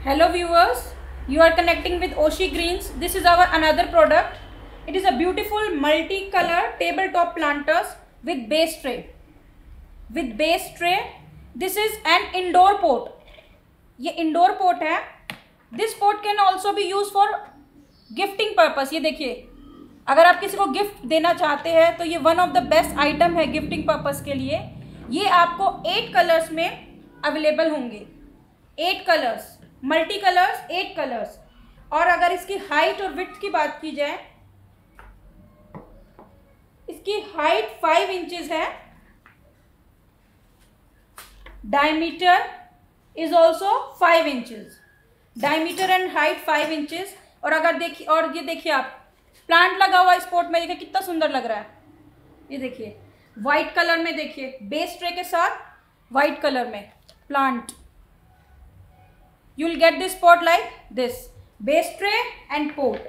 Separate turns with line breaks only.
Hello viewers, you are connecting with Oshi Greens. This is our another product. It is a beautiful multi-color tabletop planters with base tray. With base tray, this is an indoor pot. ये indoor pot है. This pot can also be used for gifting purpose. ये देखिए अगर आप किसी को gift देना चाहते हैं तो ये one of the best item है गिफ्टिंग पर्पस के लिए ये आपको एट कलर्स में अवेलेबल होंगे eight colours multi colours eight colours. और अगर इसकी हाइट और विथ की बात की जाए, इसकी हाइट फाइव इंचेस है। Diameter is also five inches diameter and height five inches और अगर देखिए, और ये देखिए आप प्लांट लगा हुआ स्पॉट में, देखिए कितना सुंदर लग रहा है। ये देखिए वाइट कलर में देखिए बेस ट्रे के साथ वाइट कलर में plant you will get this pot like this. Base tray and pot